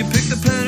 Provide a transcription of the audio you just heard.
you pick the pen